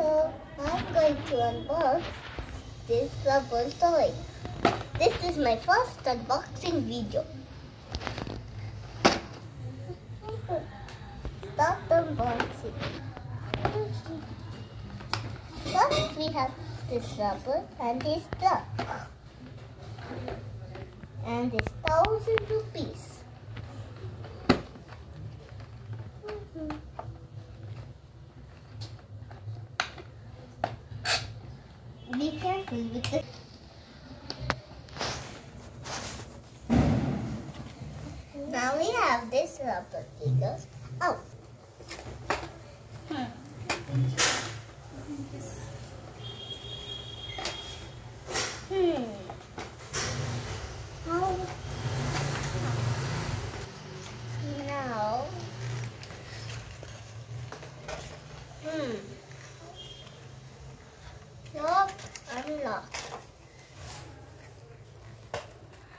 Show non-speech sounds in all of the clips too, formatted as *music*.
So I'm going to unbox this Rubble toy. This is my first unboxing video. Start unboxing. First we have this Rubble and this truck. And this thousand rupees. Be careful with the Now we have this Rubble figures. Oh. Hmm. Hmm. Unlock.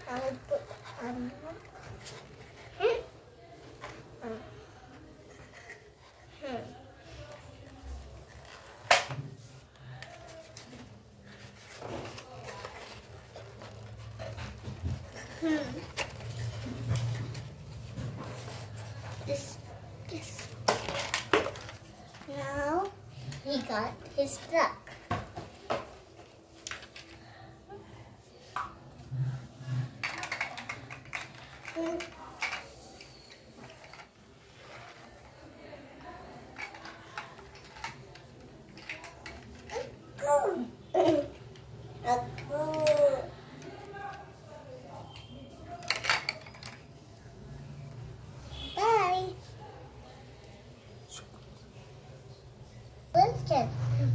I'll put unlock. Hmm. Hmm. Hmm. Now he got his truck. Hmm. Bye. First can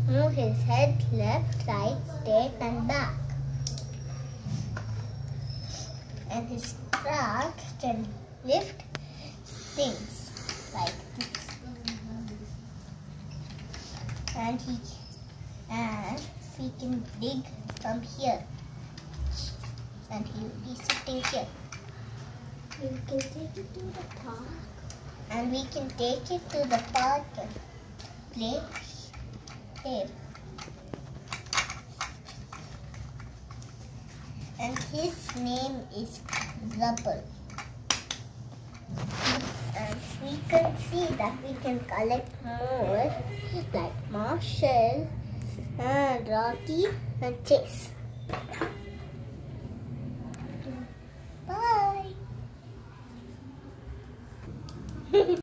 move his head left, right, straight and back. And his truck can lift things like this. And he and we can dig from here. And he will be sitting here. We can take it to the park. And we can take it to the park and play here. And his name is Rubble. And we can see that we can collect more like Marshall and Rocky and Chase. Bye. *laughs*